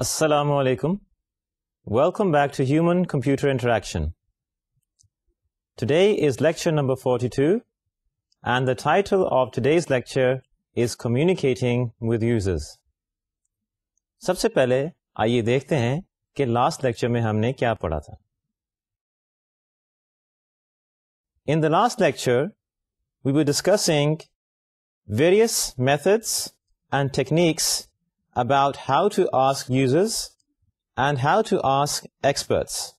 Assalamu alaikum. Welcome back to Human Computer Interaction. Today is lecture number 42 and the title of today's lecture is Communicating with Users. सबसे पहले आइए देखते हैं कि last lecture में हमने क्या पढ़ा था In the last lecture, we were discussing various methods and techniques about how to ask users and how to ask experts.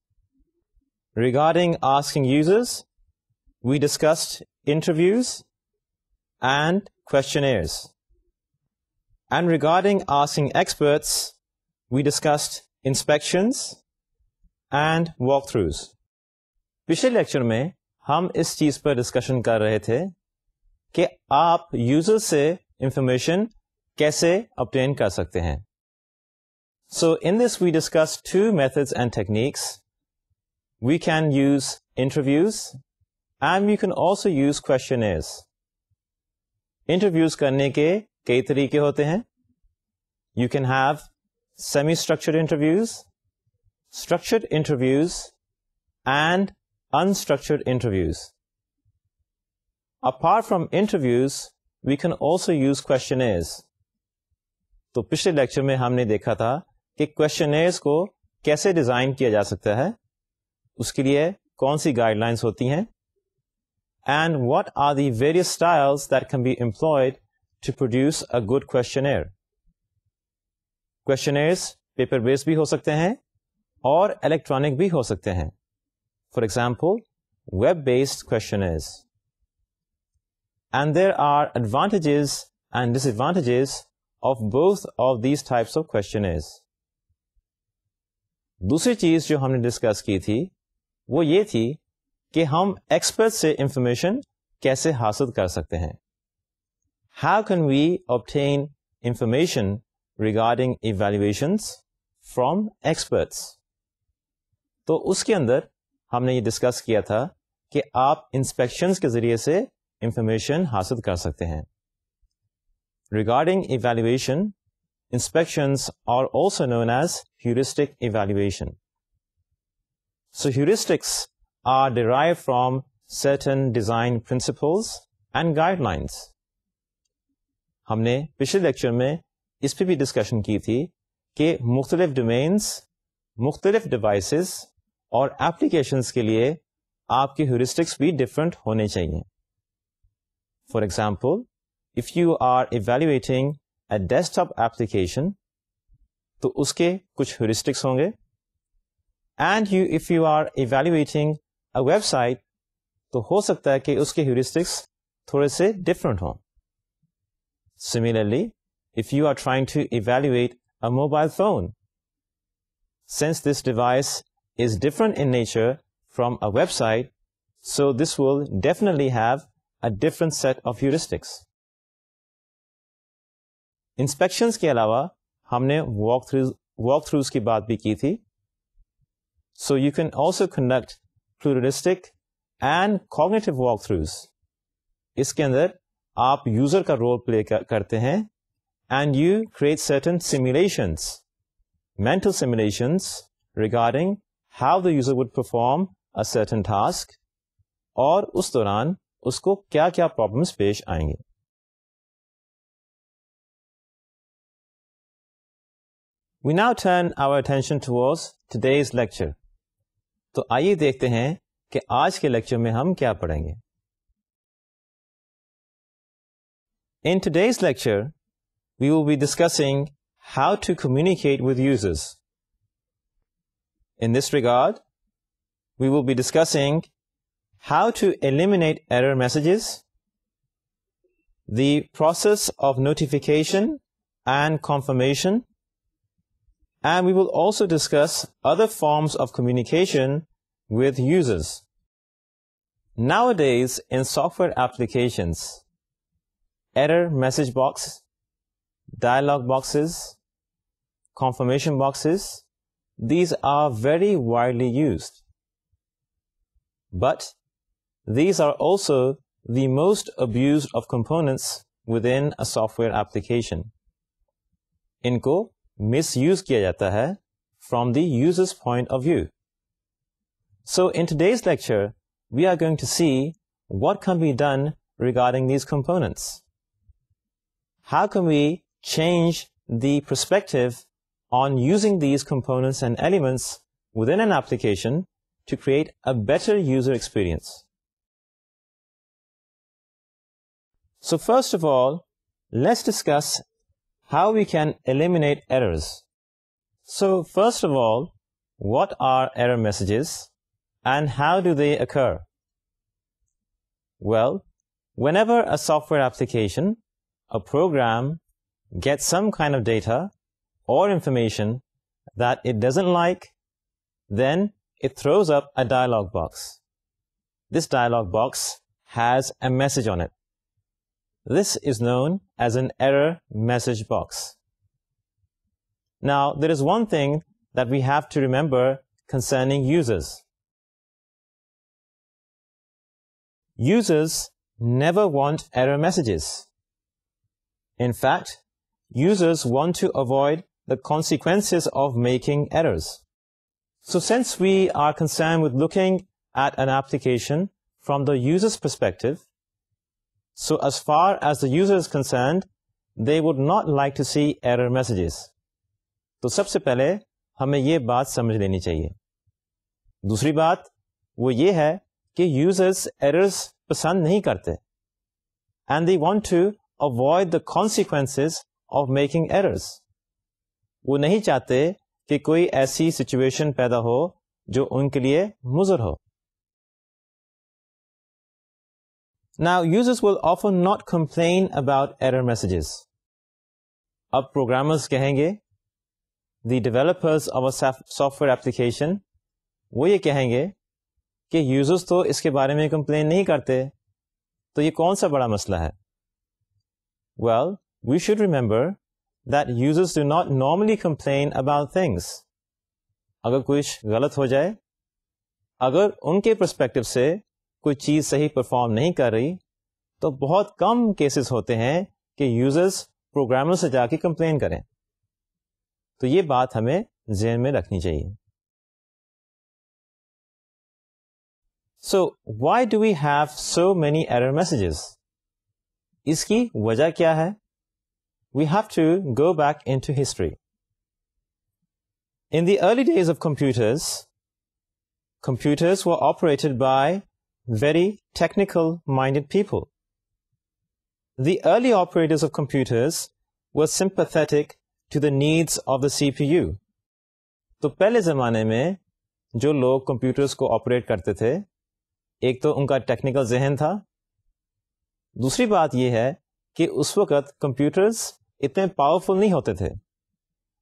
Regarding asking users, we discussed interviews and questionnaires. And regarding asking experts, we discussed inspections and walkthroughs. पिछले lecture में हम इस चीज पर discussion कर रहे थे कि आप यूजर से इंफॉर्मेशन कैसे obtain कर सकते हैं सो in this we discuss two methods and techniques we can use interviews and we can also use questioners interviews करने के कई तरीके होते हैं you can have semi structured interviews structured interviews and unstructured interviews. Apart from interviews, we can also use questionnaires. तो पिछले lecture में हमने देखा था कि क्वेश्चनेयर्स को कैसे डिज़ाइन किया जा सकता है उसके लिए कौन सी गाइडलाइंस होती हैं and what are the various styles that can be employed to produce a good questionnaire questionnaires paper based भी हो सकते हैं और इलेक्ट्रॉनिक भी हो सकते हैं For example, web-based questionnaires. And there are advantages and disadvantages of both of these types of questionnaires. दूसरी चीज़ जो हमने डिस्कस की थी, वो ये थी कि हम एक्सपर्ट से इंफॉर्मेशन कैसे हासिल कर सकते हैं। How can we obtain information regarding evaluations from experts तो उसके अंदर हमने ये डिस्कस किया था कि आप इंस्पेक्शंस के ज़रिए से इंफॉर्मेशन हासिल कर सकते हैं। Regarding evaluation inspections are also known as heuristic evaluation. So heuristics are derived from certain design principles and guidelines. हमने पिछले लेक्चर में इस पर भी डिस्कशन की थी कि मुख्तलिफ़ डोमेन्स मुख्तलिफ़ डिवाइसेस और एप्लीकेशंस के लिए आपके ह्यूरिस्टिक्स भी डिफरेंट होने चाहिए for example if you are evaluating a desktop application तो उसके कुछ ह्यूरिस्टिक्स होंगे and you if you are evaluating a website तो हो सकता है कि उसके ह्यूरिस्टिक्स थोड़े से डिफरेंट हों similarly if you are trying to evaluate a mobile phone since this device is different in nature from a website, so this will definitely have a different set of heuristics. inspection के अलावा हमने walk throughs walk throughs की बात भी की थी। So you can also conduct pluralistic and cognitive walkthroughs इसके अंदर आप यूज़र का रोल प्ले करते हैं and you create certain simulations mental simulations regarding how the user would perform a certain task और उस दौरान उसको क्या क्या प्रॉब्लम्स पेश आएँगे। We now turn our attention towards today's lecture. तो आइए देखते हैं कि आज के लेक्चर में हम क्या पढ़ेंगे In today's lecture, we will be discussing how to communicate with users. In this regard, we will be discussing how to eliminate error messages, the process of notification and confirmation, and we will also discuss other forms of communication with users. Nowadays, in software applications, error message box, dialog boxes, confirmation boxes, these are very widely used. But these are also the most abused of components within a software application. इनको misuse किया जाता है from the user's point of view. So in today's lecture, we are going to see what can be done regarding these components. How can we change the perspective on using these components and elements within an application to create a better user experience? So first of all, let's discuss how we can eliminate errors. So first of all, what are error messages and how do they occur? Well, whenever a software application, a program, gets some kind of data or information that it doesn't like, then it throws up a dialog box. This dialog box has a message on it. This is known as an error message box. Now, there is one thing that we have to remember concerning users. Users never want error messages. In fact, users want to avoid the consequences of making errors. So since we are concerned with looking at an application from the user's perspective, So as far as the user is concerned, they would not like to see error messages. तो सबसे पहले हमें ये बात समझ लेनी चाहिए। दूसरी बात वो ये है कि यूज़र्स एरर्स पसंद नहीं करते। And they want to avoid the consequences of making errors वो नहीं चाहते कि कोई ऐसी सिचुएशन पैदा हो जो उनके लिए मुजर हो। Now, users will often not complain about error messages. अब programmers कहेंगे the developers of a software application वो ये कहेंगे कि users तो इसके बारे में complain नहीं करते तो ये कौन सा बड़ा मसला है Well, we should remember that users do not normally complain about things. अगर कुछ गलत हो जाए अगर उनके perspective से कोई चीज़ सही परफॉर्म नहीं कर रही तो बहुत कम केसेस होते हैं कि यूज़र्स प्रोग्रामर से जाके कंप्लेन करें। तो ये बात हमें जहन में रखनी चाहिए। So why do we have so many error messages इसकी वजह क्या है? We have to go back into history in the early days of computers computers were operated by very technical-minded people. The early operators of computers were sympathetic to the needs of the CPU. तो पहले ज़माने में जो लोग computers को operate करते थे एक तो उनका टेक्निकल जहन था दूसरी बात यह कि उस वक़्त कंप्यूटर्स इतने पावरफुल नहीं होते थे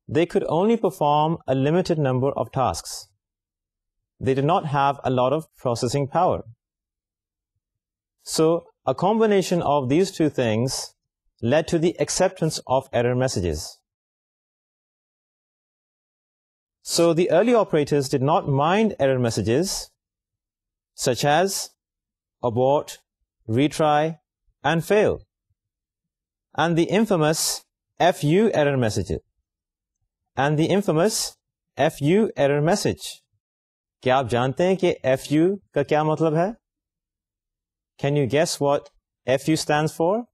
they could only perform a limited number of tasks. They did not have a lot of processing power. So a combination of these two things led to the acceptance of error messages. So the early operators did not mind error messages such as abort, retry, and fail, and the infamous FU error message, and the infamous FU error message. क्या आप जानते हैं कि F का क्या मतलब है can you guess what FU stands for?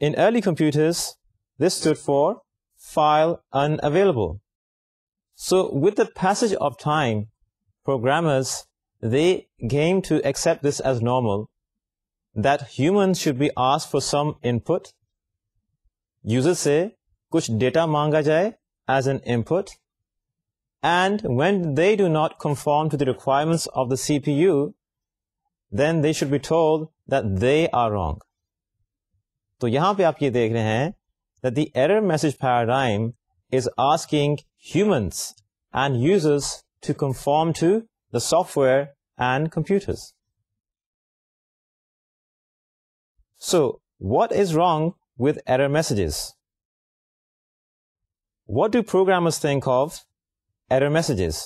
In early computers, this stood for file unavailable. So with the passage of time, programmers, they came to accept this as normal, that humans should be asked for some input. User se kuch data manga jaye as an input. And when they do not conform to the requirements of the CPU, then they should be told that they are wrong. तो यहां पे आप ये देख रहे हैं that the error message paradigm is asking humans and users to conform to the software and computers. So, what is wrong with error messages? What do programmers think of error messages?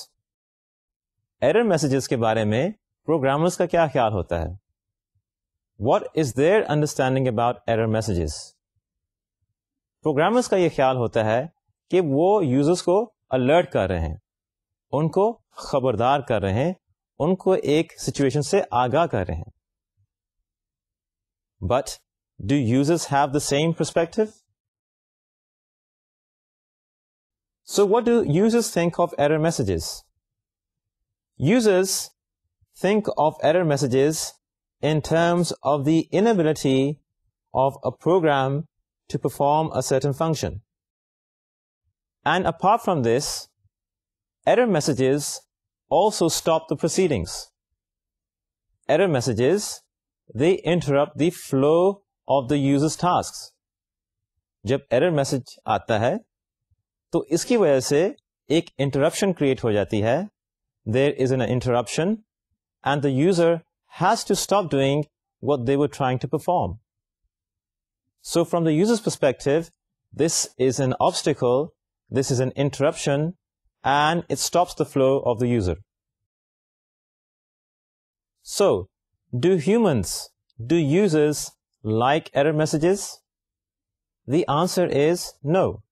Error messages के बारे में programmers का क्या ख्याल होता है? What is their understanding about error messages? Programmers का ये ख्याल होता है कि वो यूज़र्स को अलर्ट कर रहे हैं उनको खबरदार कर रहे हैं उनको एक सिचुएशन से आगाह कर रहे हैं but do users have the same perspective so what do users think of error messages users think of error messages in terms of the inability of a program to perform a certain function. And apart from this, error messages also stop the proceedings. Error messages, they interrupt the flow of the user's tasks. जब error message आता है तो इसकी वजह से एक interruption create हो जाती है. There is an interruption and the user has to stop doing what they were trying to perform. So from the user's perspective, this is an obstacle, this is an interruption, and it stops the flow of the user. So, do humans, do users like error messages? The answer is no.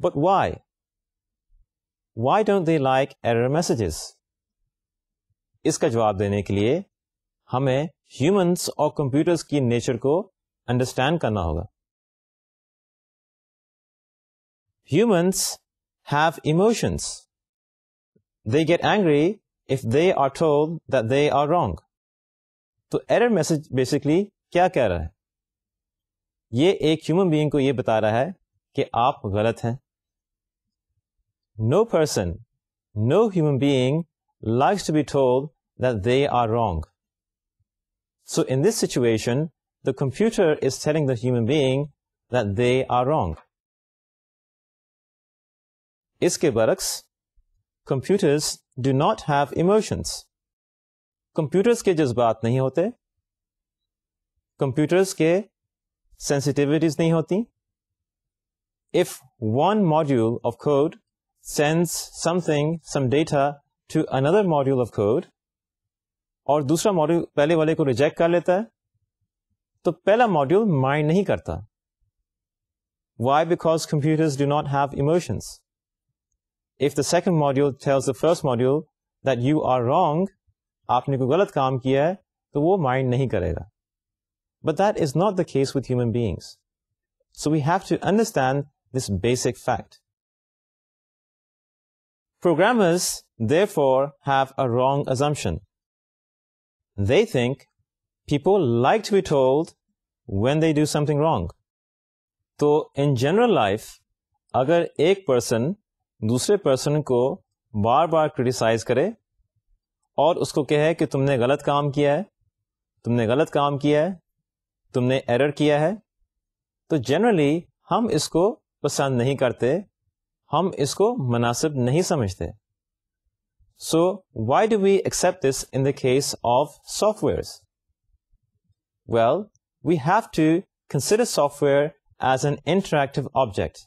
But why? Why don't they like error messages? इसका जवाब देने के लिए हमें humans और computers की nature को understand करना होगा। Humans have emotions they get angry if they are told that they are wrong तो एरर मैसेज बेसिकली क्या कह रहा है? ये एक ह्यूमन बीइंग को ये बता रहा है कि आप गलत हैं। No person no human being likes to be told that they are wrong. So in this situation, the computer is telling the human being that they are wrong. Iske baraks, computers do not have emotions. Computers ke jazbaat nahi hote. Computers ke sensitivities nahi hoti. If one module of code sends something, some data to another module of code, और दूसरा module पहले वाले को reject कर लेता है तो पहला मॉड्यूल माइंड नहीं करता why because computers do not have emotions if the second module tells the first module that you are wrong आपने कोई गलत काम किया है तो वो माइंड नहीं करेगा but that is not the case with human beings so we have to understand this basic fact Programmers, therefore, have a wrong assumption. They think people like to be told when they do something wrong. तो in general life, अगर एक person दूसरे person को बार बार criticise करे और उसको कहे कि तुमने गलत काम किया है तुमने गलत काम किया है तुमने एरर किया है तो जनरली हम इसको पसंद नहीं करते हम इसको मुनासिब नहीं समझते So why do we accept this in the case of softwares? Well, we have to consider software as an interactive object,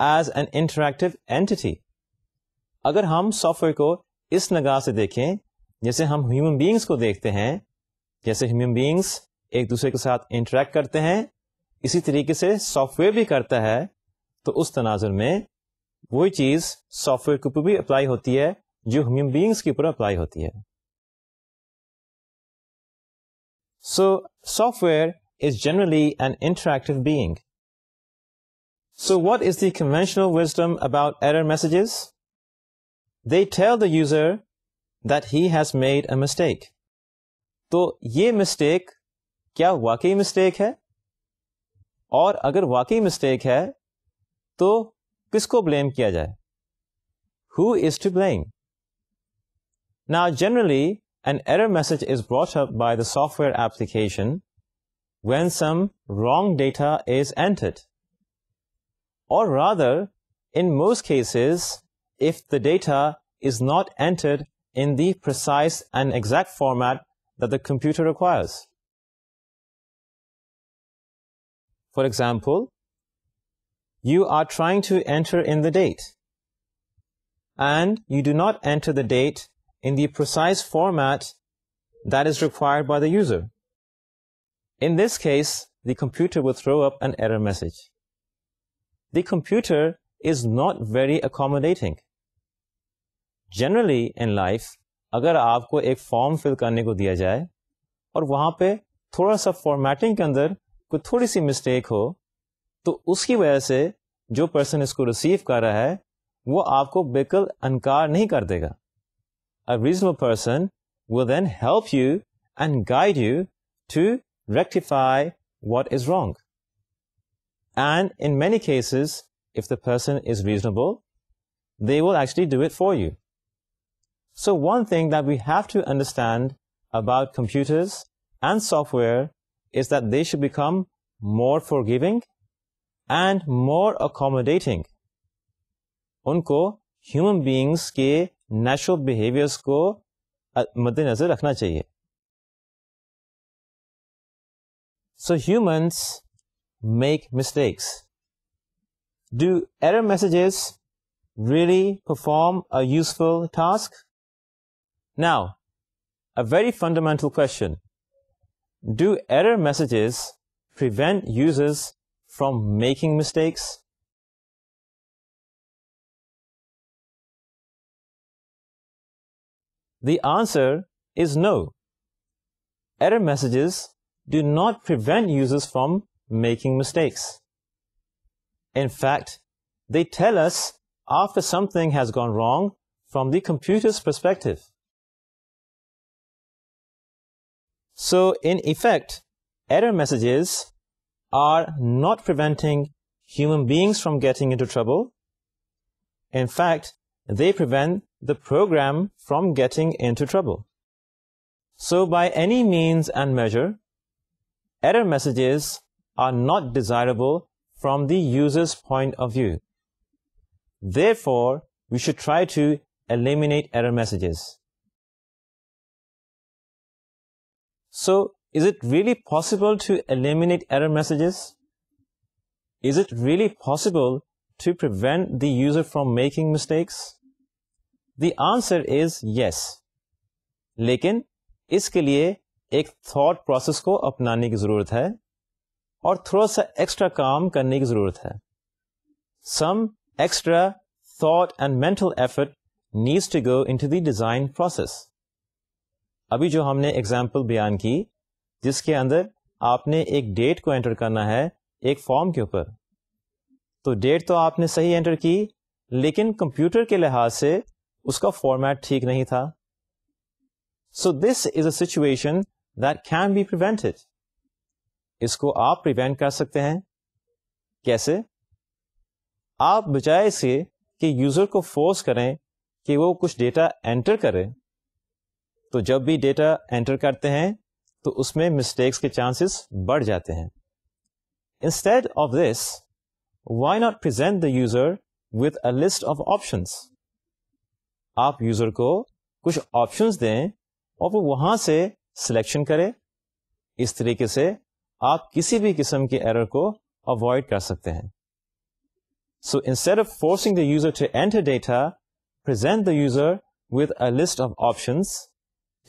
as an interactive entity. अगर हम सॉफ्टवेयर को इस नगाह से देखें जैसे हम ह्यूमन बींग्स को देखते हैं जैसे ह्यूमन बींग्स एक दूसरे के साथ इंटरेक्ट करते हैं इसी तरीके से सॉफ्टवेयर भी करता है तो उस तनाजुर में वही चीज़ सॉफ्टवेयर के ऊपर भी अप्लाई होती है, जो ह्यूमन बींग्स के ऊपर अप्लाई होती है। So software is generally an interactive being so what is the conventional wisdom about error messages they tell the user that he has made a mistake तो ये मिस्टेक क्या वाकई मिस्टेक है? और अगर वाकई मिस्टेक है तो किसको ब्लेम किया जाए who is to blame Now, generally, an error message is brought up by the software application when some wrong data is entered. Or rather, in most cases, if the data is not entered in the precise and exact format that the computer requires. For example, you are trying to enter in the date, and you do not enter the date in the precise format that is required by the user. In this case, the computer will throw up an error message. The computer is not very accommodating. Generally in life, अगर आपको एक form fill करने को दिया जाए और वहां पे थोड़ा सा फॉर्मेटिंग के अंदर कोई थोड़ी सी मिस्टेक हो तो उसकी वजह से जो पर्सन इसको रिसीव कर रहा है वो आपको बिल्कुल अनकार नहीं कर देगा a reasonable person will then help you and guide you to rectify what is wrong. And in many cases, if the person is reasonable, they will actually do it for you. So one thing that we have to understand about computers and software is that they should become more forgiving and more accommodating. उनको human beings के natural behaviours को मद्देनजर रखना चाहिए so humans make mistakes do error messages really perform a useful task? Now, a very fundamental question. Do error messages prevent users from making mistakes? The answer is no. Error messages do not prevent users from making mistakes. In fact, they tell us after something has gone wrong from the computer's perspective. So in effect, error messages are not preventing human beings from getting into trouble. In fact, they prevent the program from getting into trouble. So by any means and measure, error messages are not desirable from the user's point of view. Therefore, we should try to eliminate error messages. So, is it really possible to eliminate error messages? Is it really possible to prevent the user from making mistakes? The answer is yes. लेकिन इसके लिए एक thought process को अपनाने की जरूरत है और थोड़ा सा एक्स्ट्रा काम करने की जरूरत है some extra thought and mental effort needs to go into the design process अभी जो हमने एग्जाम्पल बयान की जिसके अंदर आपने एक डेट को एंटर करना है, एक फॉर्म के ऊपर। तो डेट तो आपने सही एंटर की, लेकिन कंप्यूटर के लिहाज से उसका फॉर्मेट ठीक नहीं था। So this is a situation that can be prevented इसको आप प्रिवेंट कर सकते हैं। कैसे? आप बजाय से कि यूज़र को फोर्स करें कि वो कुछ डेटा एंटर करे। तो जब भी डेटा एंटर करते हैं तो उसमें मिस्टेक्स के चांसेस बढ़ जाते हैं। Instead of this why not present the user with a list of options आप यूज़र को कुछ ऑप्शंस दें और वो वहाँ से सिलेक्शन करे। इस तरीके से आप किसी भी किस्म के एरर को अवॉइड कर सकते हैं। So instead of forcing the user to enter data present the user with a list of options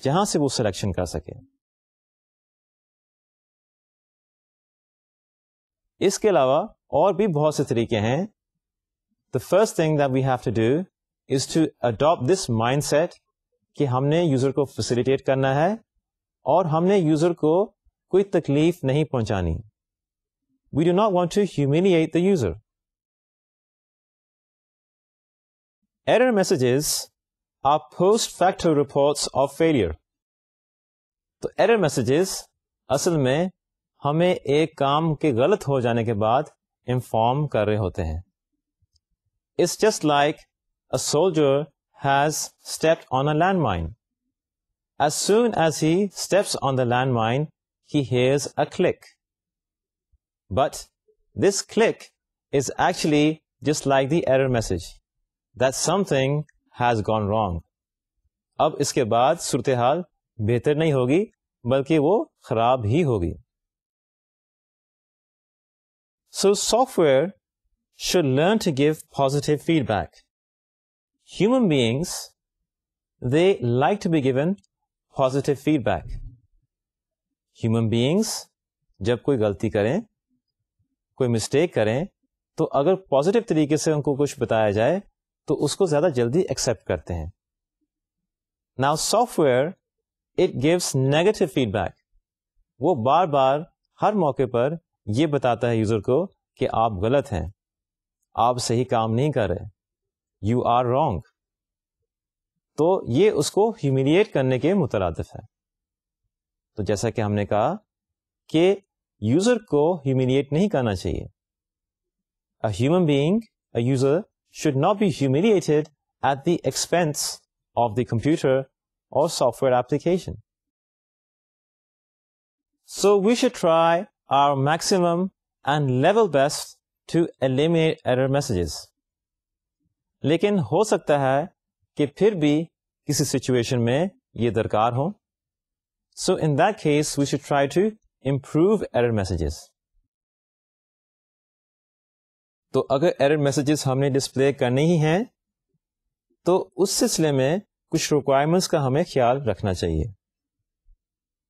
जहाँ से वो सिलेक्शन कर सके। इसके अलावा और भी बहुत से तरीके हैं। The first thing that we have to do is to adopt this mindset कि हमने यूज़र को फैसिलिटेट करना है और हमने यूज़र को कोई तकलीफ़ नहीं पहुंचानी। We do not want to humiliate the user error messages are post factor reports of failure तो एरर मैसेजेस असल में हमें एक काम के गलत हो जाने के बाद इन्फॉर्म कर रहे होते हैं। It's just like a soldier has stepped on a land mine as soon as he steps on the land mine he hears a click but this click is actually just like the error message that something has gone wrong अब इसके बाद सूरत हाल बेहतर नहीं होगी, बल्कि वो खराब ही होगी। So software should learn to give positive feedback. human beings, they like to be given positive feedback. Human beings जब कोई गलती करें कोई मिस्टेक करें तो अगर पॉजिटिव तरीके से उनको कुछ बताया जाए तो उसको ज़्यादा जल्दी एक्सेप्ट करते हैं now software it gives negative feedback वो बार बार हर मौके पर यह बताता है यूज़र को कि आप गलत हैं। आप सही काम नहीं कर रहे। यू आर रॉन्ग तो ये उसको ह्यूमिलिएट करने के मुतरदफ है। तो जैसा कि हमने कहा कि यूज़र को ह्यूमिलिएट नहीं करना चाहिए। A human being a user should not be humiliated at the expense of the computer और software application so we should try our maximum and level best to eliminate error messages लेकिन हो सकता है कि फिर भी किसी सिचुएशन में ये दरकार हो so in that case we should try to improve error messages तो अगर एरर मैसेजेस हमने डिस्प्ले करने ही हैं तो उस सिलसिले में कुछ रिक्वायरमेंट्स का हमें ख्याल रखना चाहिए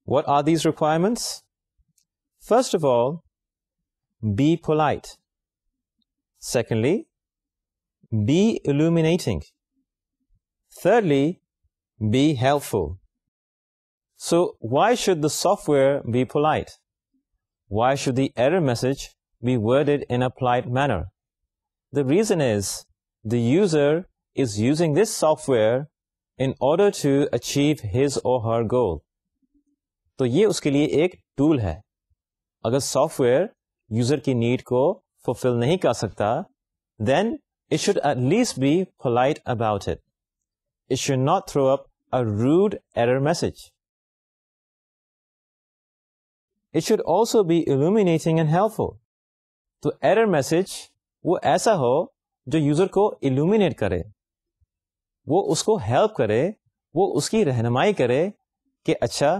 what are these requirements first of all be polite secondly B illuminating thirdly be helpful so why should the software be polite why should the error message be worded in a polite manner the reason is the user is using this software in order to achieve his or her goal. तो ये उसके लिए एक tool है अगर software user की need को fulfil नहीं कर सकता then it should at least be polite about it it should not throw up a rude error message it should also be illuminating and helpful तो एरर मैसेज वो ऐसा हो जो यूज़र को इल्यूमिनेट करे। वो उसको हेल्प करे, वो उसकी रहनुमाई करे कि अच्छा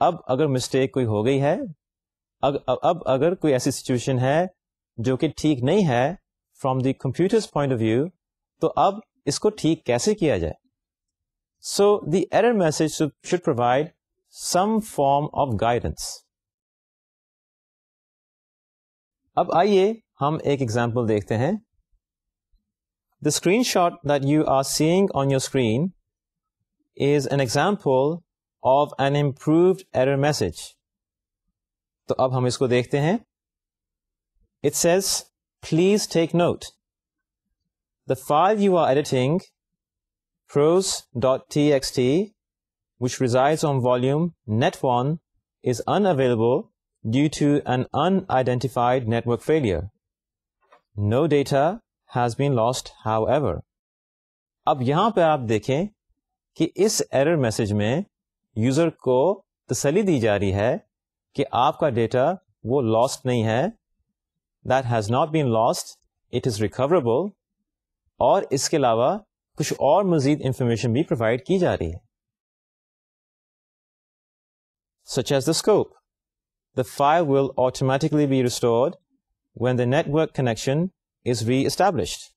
अब अगर मिस्टेक कोई हो गई है अब, अब अगर कोई ऐसी सिचुएशन है जो कि ठीक नहीं है from the computers point of view तो अब इसको ठीक कैसे किया जाए? So the error message should provide some form of guidance अब आइए हम एक एग्ज़ाम्पल देखते हैं। The screenshot that you are seeing on your screen is an example of an improved error message. तो अब हम इसको देखते हैं. It says, please take note. The file you are editing, pros.txt, which resides on volume net1, is unavailable due to an unidentified network failure. No data has been lost however अब यहाँ पर आप देखें कि इस एरर मैसेज में user को तसली दी जा रही है कि आपका डेटा वो लॉस्ट नहीं है that has not been lost it is recoverable और इसके अलावा कुछ और मजीद इंफॉर्मेशन भी प्रोवाइड की जा रही है such as the scope. The file will automatically be restored when the network connection is re-established.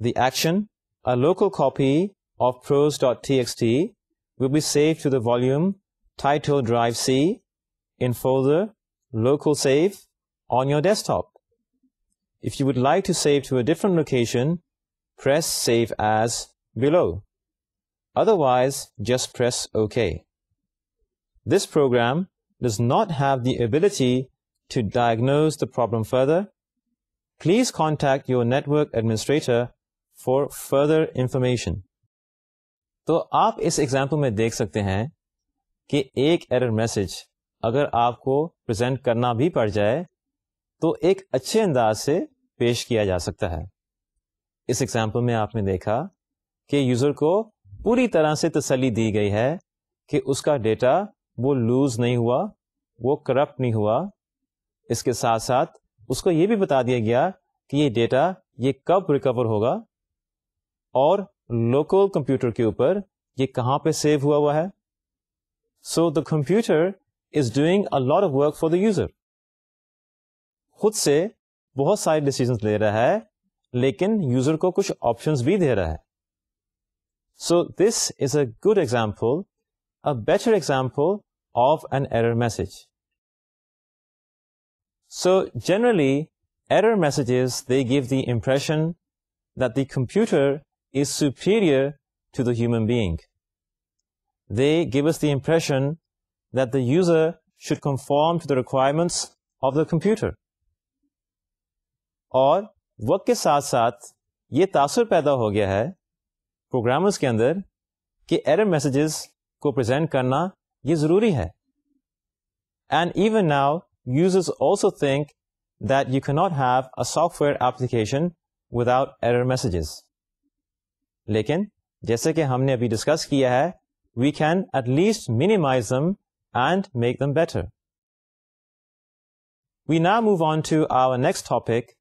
The action, a local copy of pros.txt, will be saved to the volume title drive C in folder local save on your desktop. If you would like to save to a different location, press save as below. Otherwise, just press OK. This program does not have the ability to diagnose the problem further Please contact your network administrator for further information. तो आप इस example में देख सकते हैं कि एक error message अगर आपको प्रेजेंट करना भी पड़ जाए तो एक अच्छे अंदाज से पेश किया जा सकता है। इस एग्ज़ाम्पल में आपने देखा कि यूज़र को पूरी तरह से तसली दी गई है कि उसका डेटा वो लूज नहीं हुआ, वो करप्ट नहीं हुआ। इसके साथ साथ उसको ये भी बता दिया गया कि ये डेटा ये कब रिकवर होगा और लोकल कंप्यूटर के ऊपर ये कहाँ पे सेव हुआ हुआ है। So the computer is doing a lot of work for the user खुद से बहुत सारे डिसीजंस ले रहा है लेकिन यूजर को कुछ ऑप्शंस भी दे रहा है सो this is a good example a better example of an error message So generally, error messages, they give the impression that the computer is superior to the human being. They give us the impression that the user should conform to the requirements of the computer. और वक्त के साथ साथ ये तासर पैदा हो गया है प्रोग्रामर्स के अंदर कि एरर मैसेजेस को प्रेजेंट करना ये जरूरी है and even now users also think that you cannot have a software application without error messages. लेकिन जैसे कि हमने अभी डिस्कस किया है we can at least minimize them and make them better. We now move on to our next topic,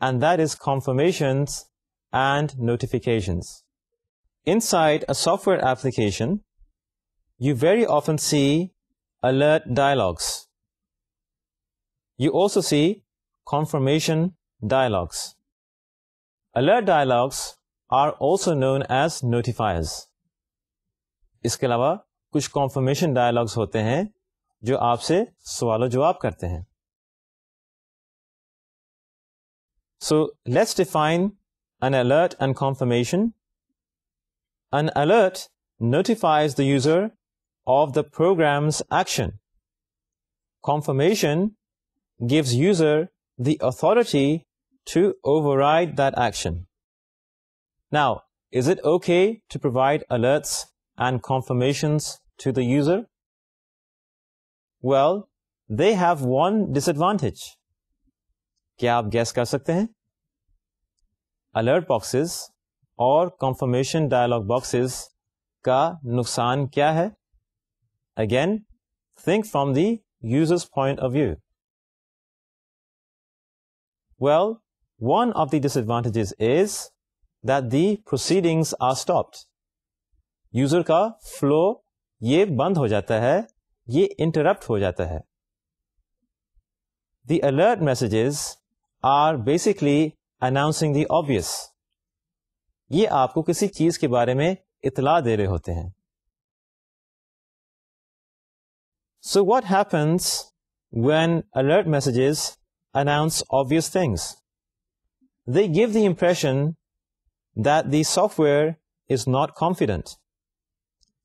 and that is confirmations and notifications. Inside a software application, you very often see alert dialogues. You also see confirmation dialogues. Alert dialogues are also known as notifiers. इसके अलावा कुछ conformation dialogues होते हैं जो आपसे सवाल जवाब करते हैं so let's define an alert and confirmation an alert notifies the user of the program's action. Confirmation gives user the authority to override that action. Now, is it okay to provide alerts and confirmations to the user? Well, they have one disadvantage. क्या आप guess कर सकते हैं? Alert boxes और conformation dialog boxes का नुकसान क्या है again think from the users point of view well one of the disadvantages is that the proceedings are stopped User का फ्लो ये बंद हो जाता है, ये इंटरप्ट हो जाता है। The alert messages are basically announcing the obvious. ये आपको किसी चीज़ के बारे में इतला दे रहे होते हैं। So what happens when alert messages announce obvious things they give the impression that the software is not confident.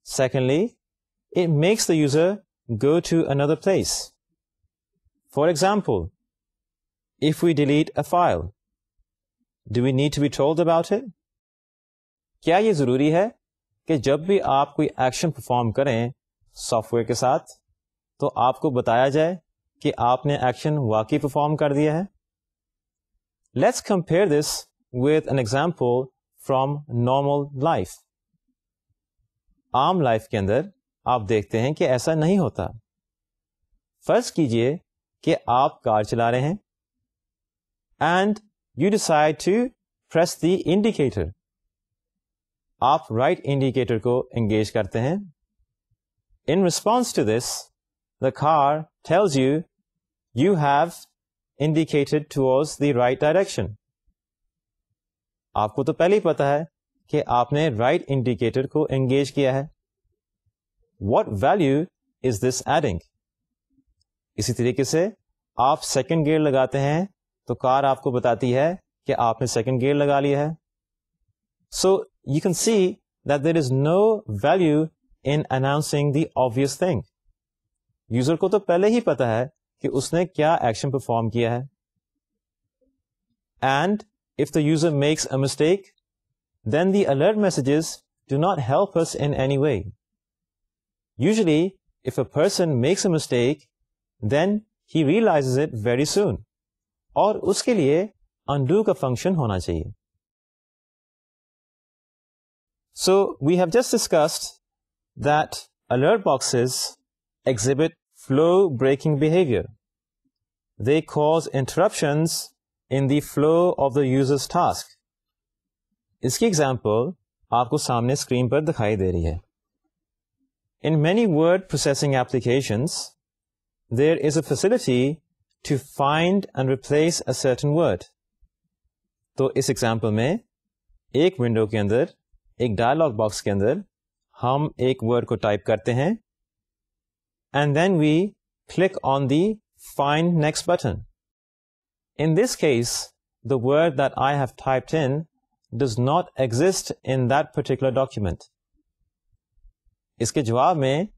Secondly, it makes the user go to another place. For example, if we delete a file, do we need to be told about it? क्या ये जरूरी है कि जब भी आप कोई action perform करें सॉफ्टवेयर के साथ तो आपको बताया जाए कि आपने एक्शन वाकई परफॉर्म कर दिया है let's compare this with an example from normal life आम लाइफ के अंदर आप देखते हैं कि ऐसा नहीं होता। फ़र्ज़ कीजिए कि आप कार चला रहे हैं and you decide to press the indicator आप राइट right इंडिकेटर को एंगेज करते हैं। In response to this the car tells you you have indicated towards the right direction आपको तो पहले ही पता है कि आपने राइट right इंडिकेटर को एंगेज किया है। What value is this adding इसी तरीके से आप सेकेंड गियर लगाते हैं तो कार आपको बताती है कि आपने सेकेंड गियर लगा लिया है। So so, you can see that there is no value in announcing the obvious user को तो पहले ही पता है कि उसने क्या एक्शन परफॉर्म किया है। And if the user makes a mistake then the alert messages do not help us in any way. Usually, if a person makes a mistake, then he realizes it very soon. और उसके लिए undo का function होना चाहिए So we have just discussed that alert boxes exhibit flow breaking behavior. They cause interruptions in the flow of the user's task. इसकी example आपको सामने screen पर दिखाई दे रही है In many word processing applications, there is a facility to find and replace a certain word. तो इस example में एक विंडो के अंदर एक डायलॉग बॉक्स के अंदर हम एक वर्ड को टाइप करते हैं and then we click on the find next button. In this case, the word that I have typed in does not exist in that particular document. इसके जवाब में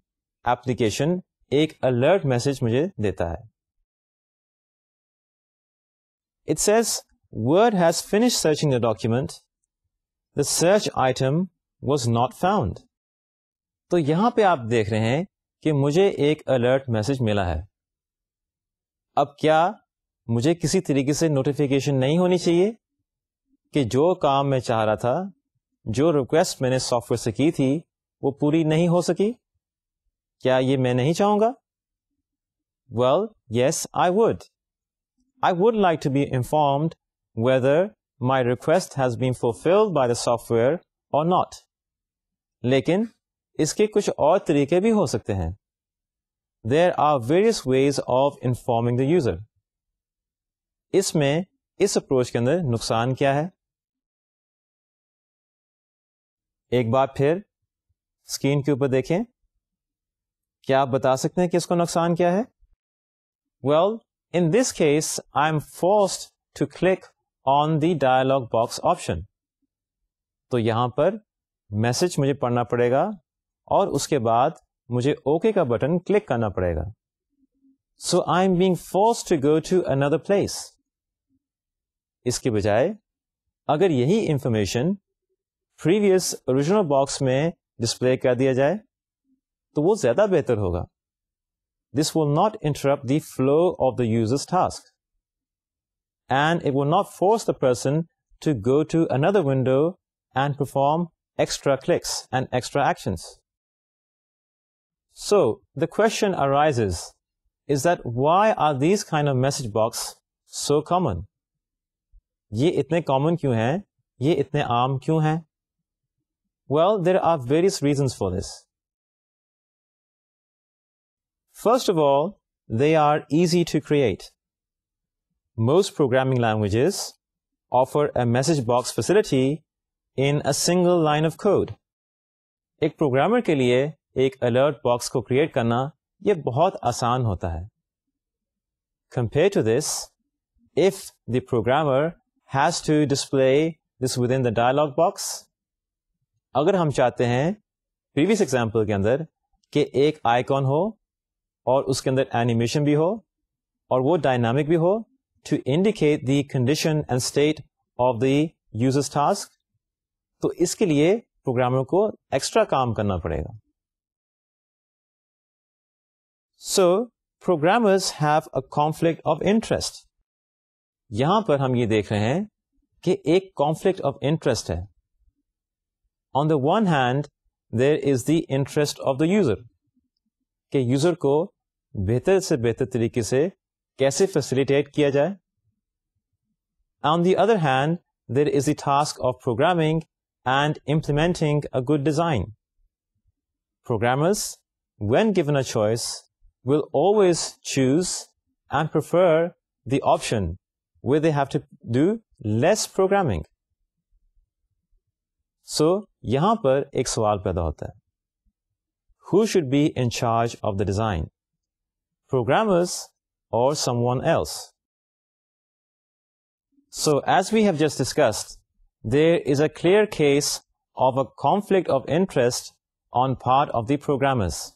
एप्लीकेशन एक अलर्ट मैसेज मुझे देता है searching the document. The search item was not found. तो यहाँ पे आप देख रहे हैं कि मुझे एक अलर्ट मैसेज मिला है अब क्या मुझे किसी तरीके से नोटिफिकेशन नहीं होनी चाहिए कि जो काम मैं चाह रहा था, जो रिक्वेस्ट मैंने सॉफ्टवेयर से की थी, वो पूरी नहीं हो सकी? क्या ये मैं नहीं चाहूँगा? Well yes I would I would like to be informed whether my request has been fulfilled by the software or not लेकिन इसके कुछ और तरीके भी हो सकते हैं। There are various ways of informing the user इसमें इस अप्रोच के अंदर नुकसान क्या है? एक बार फिर स्क्रीन के ऊपर देखें। क्या आप बता सकते हैं कि इसका नुकसान क्या है? Well in this case I am forced to click on the dialog box option तो यहाँ पर मैसेज मुझे पढ़ना पड़ेगा और उसके बाद मुझे ओके का बटन क्लिक करना पड़ेगा। So I am being force to go to another place इसके बजाय, अगर यही information प्रीवियस ओरिजिनल बॉक्स में डिस्प्ले कर दिया जाए तो वो ज्यादा बेहतर होगा this will not interrupt the flow of the user's task and it will not force the person to go to another window and perform extra clicks and extra actions. So the question arises is that why are these kind of message box so common? ये इतने common क्यों हैं ये इतने आम क्यों हैं well there are various reason for this first of all they are easy to create most programming languages offer a message box facility in a single line of code एक प्रोग्रामर के लिए एक अलर्ट बॉक्स को create करना यह बहुत आसान होता है compare to this if the programmer has to display this within the dialog box. अगर हम चाहते हैं प्रीवियस एग्ज़ाम्पल के अंदर कि एक आइकॉन हो और उसके अंदर एनिमेशन भी हो और वो डायनामिक भी हो to indicate the condition and state of the user's task तो इसके लिए प्रोग्रामर को एक्स्ट्रा काम करना पड़ेगा। So programmers have a conflict of interest यहाँ पर हम ये देख रहे हैं कि एक कॉन्फ्लिक्ट ऑफ़ इंटरेस्ट है। On the one hand there is the interest of the user कि यूजर को बेहतर से बेहतर तरीके से कैसे फैसिलिटेट किया जाए on the other hand there is the task of programming and implementing a good design programmers, when given a choice, will always choose and prefer the option where they have to do less programming. So, paida hota hai. Who should be in charge of the design? Programmers or someone else? So, as we have just discussed, there is a clear case of a conflict of interest on part of the programmers.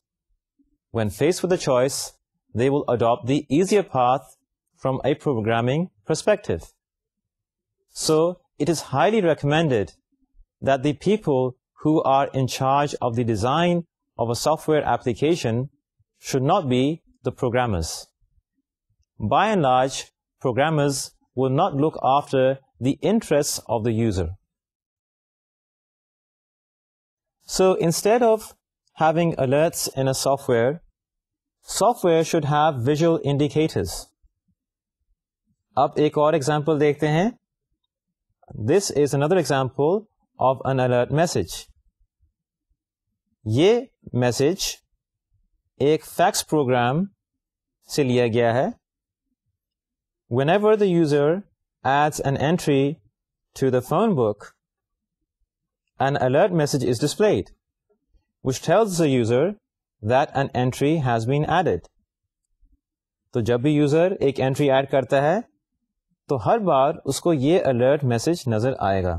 When faced with a choice, they will adopt the easier path from a programming perspective. So it is highly recommended that the people who are in charge of the design of a software application should not be the programmers. By and large, programmers will not look after the interests of the user. So instead of having alerts in a software, software should have visual indicators. अब एक और example देखते हैं this is another example Of an alert message ये message एक fax program से लिया गया है। Whenever the user adds an entry to the phone book an alert message is displayed, which tells the user that an entry has been added. तो जब भी user एक एंट्री ऐड करता है तो हर बार उसको ये अलर्ट मैसेज नज़र आएगा।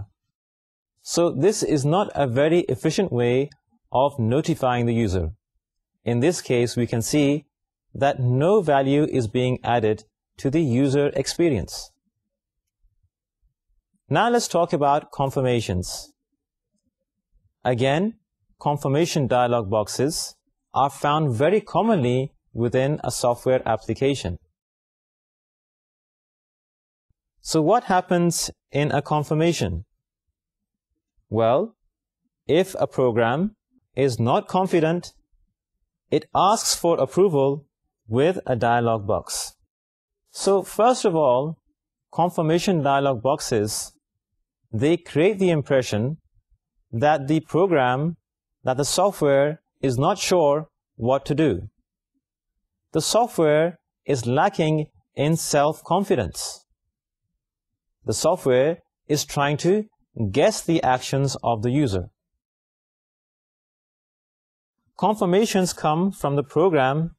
So this is not a very efficient way of notifying the user. In this case, we can see that no value is being added to the user experience. Now let's talk about confirmations. Again, confirmation dialog boxes are found very commonly within a software application. So what happens in a confirmation? Well, if a program is not confident, it asks for approval with a dialog box. So first of all, confirmation dialog boxes, they create the impression that the program, that the software is not sure what to do the software is lacking in self-confidence. The software is trying to guess the actions of the user. Confirmations come from the program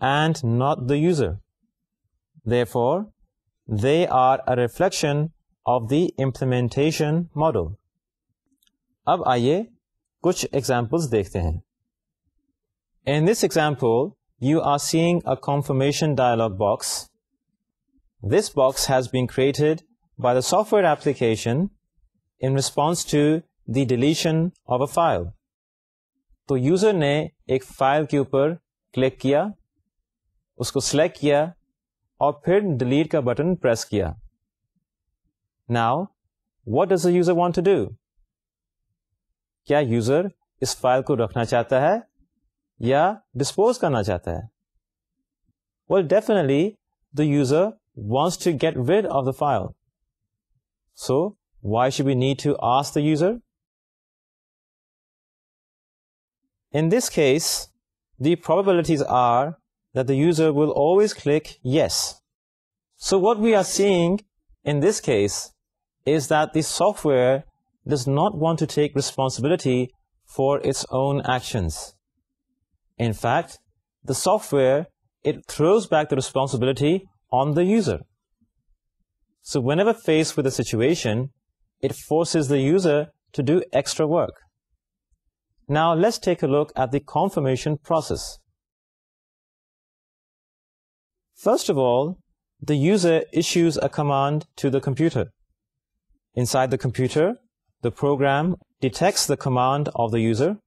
and not the user. Therefore, they are a reflection of the implementation model. अब आइए कुछ examples देखते हैं. In this example, you are seeing a confirmation dialog box. This box has been created by the software application in response to the deletion of a file. तो user ने एक file के ऊपर क्लिक किया उसको select किया और फिर डिलीट का बटन प्रेस किया now what does the user want to do क्या यूजर इस फाइल को रखना चाहता है या डिस्पोज करना चाहता है well definitely the user wants to get rid of the file. So, why should we need to ask the user? In this case, the probabilities are that the user will always click yes. So what we are seeing in this case is that the software does not want to take responsibility for its own actions. In fact, the software, it throws back the responsibility on the user. So whenever faced with a situation, it forces the user to do extra work. Now let's take a look at the confirmation process. First of all, the user issues a command to the computer. Inside the computer, the program detects the command of the user.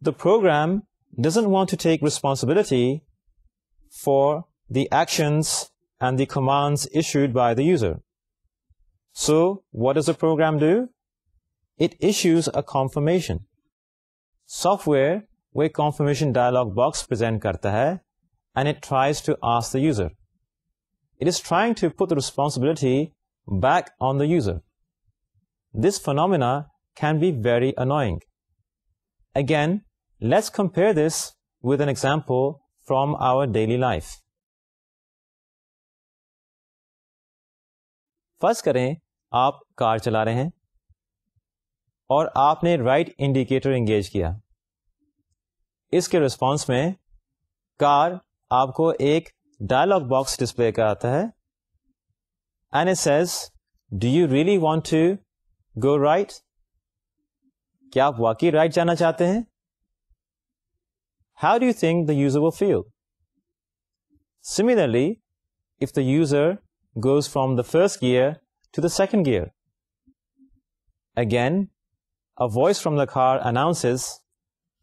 The program doesn't want to take responsibility for the actions and the commands issued by the user. So what does the program do? It issues a confirmation. Software वो एक confirmation dialog box present करता है and it tries to ask the user. It is trying to put the responsibility back on the user. This phenomena can be very annoying. Again, Let's compare this with an example from our daily life. फर्ज करें आप car चला रहे हैं और आपने right indicator engage किया। इसके रिस्पांस में कार आपको एक डायलॉग बॉक्स डिस्प्ले कराता है and it says do you really want to go right क्या आप वाकई राइट जाना चाहते हैं? How do you think the user will feel? Similarly, if the user goes from the first gear to the second gear, again, a voice from the car announces,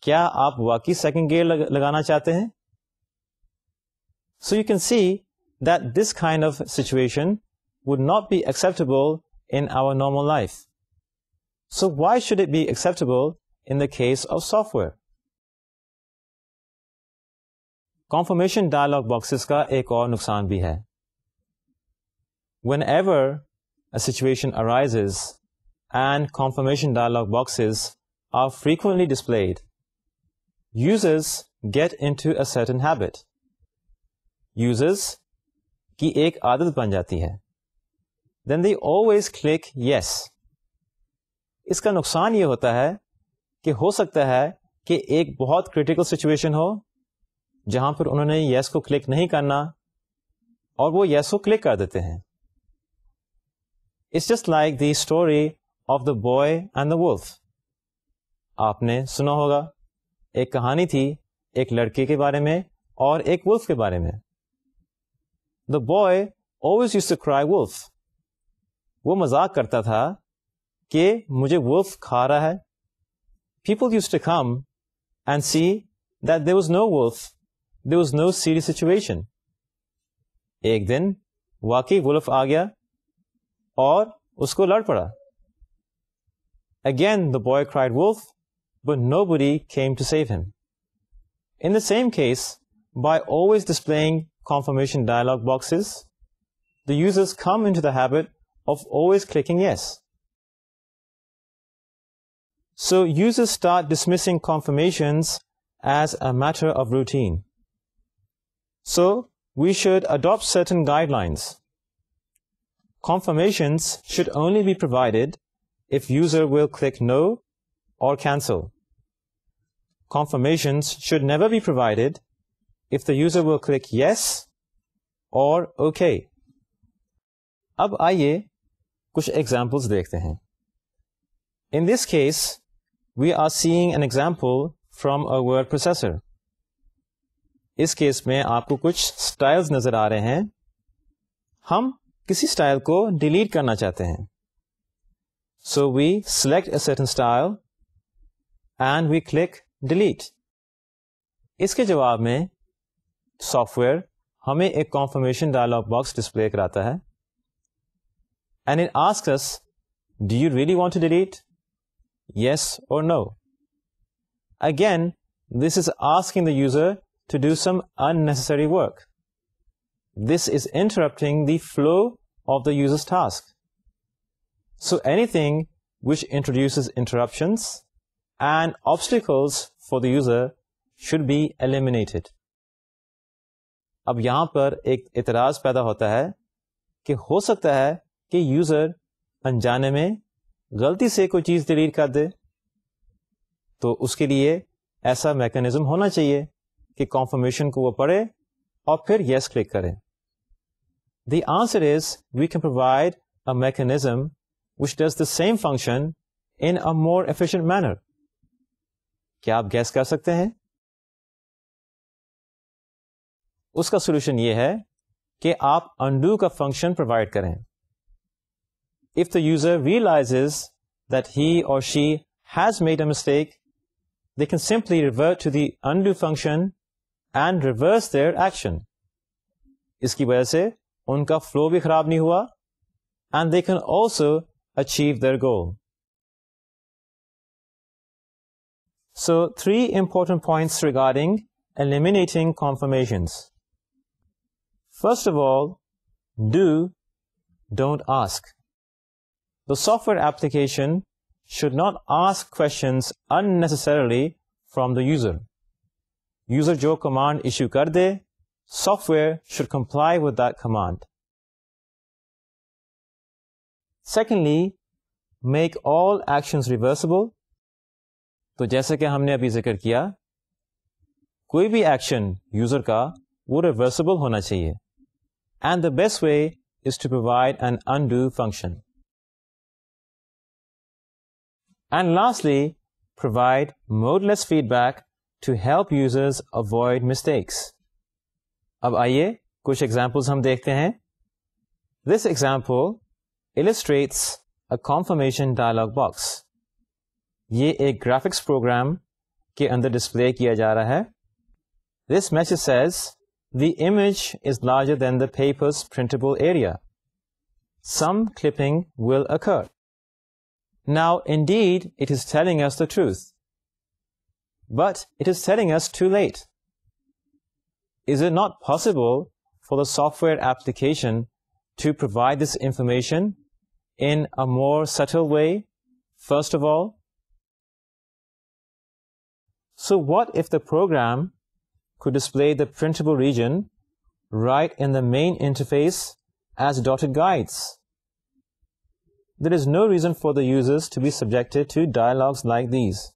क्या आप वाकई second gear लगाना चाहते हैं? So you can see that this kind of situation would not be acceptable in our normal life. So why should it be acceptable in the case of software? Conformation dialog boxes का एक और नुकसान भी है when situation arises and confirmation dialog boxes are frequently displayed users get into a certain habit users की एक आदत बन जाती है। Then they always click yes इसका नुकसान ये होता है कि हो सकता है कि एक बहुत क्रिटिकल सिचुएशन हो, जहाँ पर उन्होंने येस को क्लिक नहीं करना और वो येस को क्लिक कर देते हैं। It's just like the story of the boy and the wolf आपने सुना होगा, एक कहानी थी एक लड़के के बारे में और एक वुल्फ के बारे में। The boy always use to cry wolf वो मज़ाक करता था कि मुझे वुल्फ खा रहा है। People use to come and see that there was no wolf there was no serious situation एक दिन वाकई वुल्फ आ गया और उसको लड़ पड़ा again the boy cried wolf but nobody came to save him In the same case, by always displaying confirmation dialog boxes, the users come into the habit of always clicking yes. So users start dismissing confirmations as a matter of routine. So we should adopt certain guidelines. Confirmations should only be provided if user will click no or cancel. confirmations should never be provided if the user will click yes or okay. अब आइए कुछ examples देखते हैं इन this case we are seeing N example from a word processor इस case में आपको कुछ styles नजर आ रहे हैं हम किसी स्टाइल को डिलीट करना चाहते हैं so we select a certain style and we click delete इसके जवाब में सॉफ्टवेयर हमें एक कॉन्फर्मेशन डायलॉग बॉक्स डिस्प्ले कराता है and it ask us do you really want to delete yes or no again this is asking the user to do some unnecessary work this is interrupting the flow of the user's task so anything which introduces interruptions and obstacles for the user should be eliminated. अब यहाँ पर एक इतराज पैदा होता है कि हो सकता है कि यूज़र अनजाने में गलती से कोई चीज़ डिलीट कर दे तो उसके लिए ऐसा मैकेनिज्म होना चाहिए कि कॉन्फर्मेशन को वो पढ़े और फिर यस क्लिक करें the answer is we can provide a mechanism which does the same function in a more efficient manner क्या आप गैस कर सकते हैं उसका सोल्यूशन यह है कि आप अंडू का फंक्शन प्रोवाइड करें if the user realises that he और she has made a mistake they can simply revert to the undo function and reverse their action इसकी वजह से उनका फ्लो भी खराब नहीं हुआ and they can also achieve their goal So, three important points regarding eliminating confirmations. First of all, do, don't ask. The software application should not ask questions unnecessarily from the user. User jo command issue kar de, software should comply with that command. Secondly, make all actions reversible तो जैसे कि हमने अभी जिक्र किया कोई भी action user का वो रिवर्सिबल होना चाहिए and the best way is to provide an undo function and lastly provide modeless feedback to help users avoid mistakes अब आइए कुछ एग्जाम्पल्स हम देखते हैं this example illustrates a confirmation dialog box. ये एक ग्राफिक्स प्रोग्राम के अंदर डिस्प्ले किया जा रहा है this message says the image is larger than the papers printable area some clipping will occur Now, indeed, it is telling us the truth. But it is telling us too late. Is it not possible for the software application to provide this information in a more subtle way, first of all? So what if the program could display the printable region right in the main interface as dotted guides? There is no reason for the users to be subjected to dialogues like these.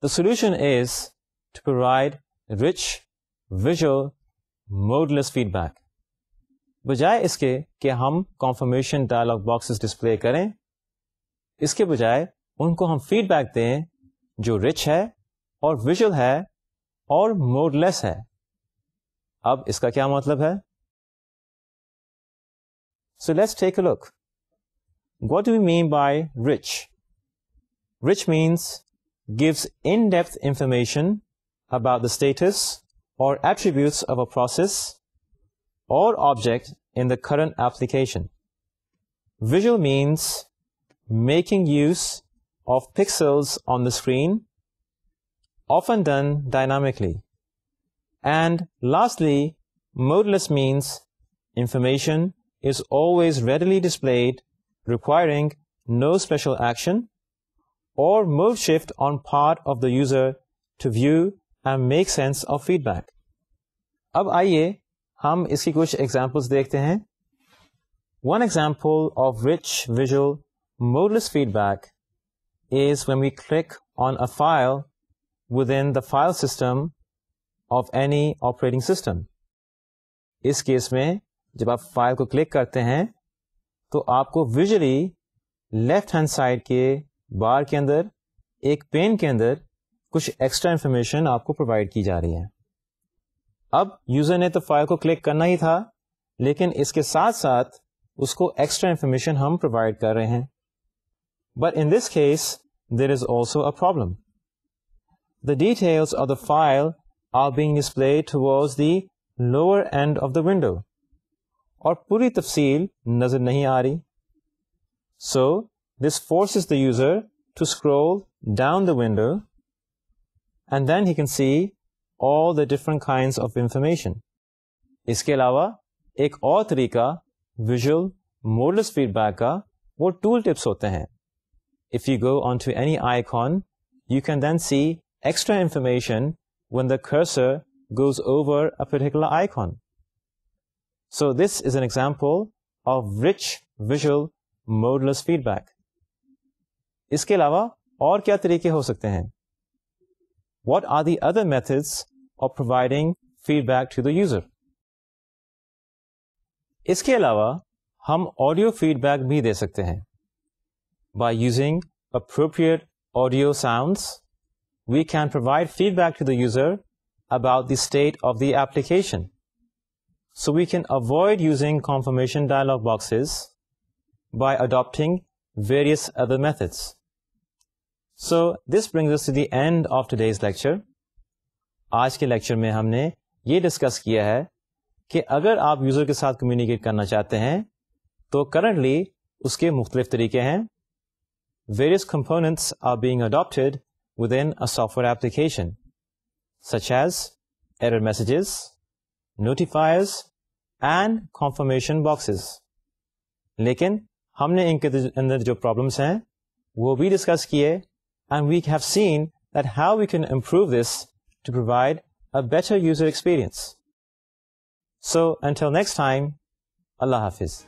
The solution is to provide rich, visual, modeless feedback. बजाय इसके कि हम conformation dialog boxes display करें इसके बजाय उनको हम feedback दें जो रिच है और विजुअल है और मोडलेस है। अब इसका क्या मतलब है? So let's take a look do we mean by rich rich means gives in depth information about the status or attributes of a process or object in the current application. Visual means making use of pixels on the screen, often done dynamically. And lastly, modeless means information is always readily displayed, requiring no special action or mode shift on part of the user to view and make sense of feedback. अब आइए हम इसकी कुछ examples देखते हैं one example of rich visual modeless feedback is when we click on a file within the file system of any operating system. इस case में जब आप फ़ाइल को क्लिक करते हैं तो आपको विजुअली लेफ़्ट हैंड साइड के बार के अंदर, एक पेन के अंदर कुछ एक्स्ट्रा इंफॉर्मेशन आपको प्रोवाइड की जा रही है। अब यूज़र ने तो फ़ाइल को क्लिक करना ही था, लेकिन इसके साथ साथ उसको एक्स्ट्रा इंफॉर्मेशन हम प्रोवाइड कर रहे हैं। But in this case there is also a problem the details of the file are being display towards the lower end of the window और पूरी तफसील नज़र नहीं आ रही। So this forces the user to scroll down the window and then he can see all the different kinds of information. इसके अलावा एक और तरीका विजुअल मोडलेस फीडबैक का वो टूल टिप्स होते हैं if you go on to any icon you can then see extra information when the cursor goes over a particular icon. So this is an example of rich visual modeless feedback. इसके अलावा और क्या तरीके हो सकते हैं what are the other methods of providing feedback to the user? इसके अलावा हम ऑडियो फीडबैक भी दे सकते हैं by using appropriate audio sounds we can provide feedback to the user about the state of the application so we can avoid using confirmation dialog boxes by adopting various other methods So this brings to the end of today's lecture आज के lecture में हमने ये discuss किया है कि अगर आप यूज़र के साथ कम्युनिकेट करना चाहते हैं तो करंटली उसके मुख्तलिफ़ तरीके हैं। Components are being adopted within a software application such as error messages notifiers and confirmation boxes लेकिन हमने इनके अंदर जो प्रॉब्लम्स हैं, वो भी डिस्कस किए and we have seen that how we can improve this to provide a better user experience. So until next time, Allah Hafiz.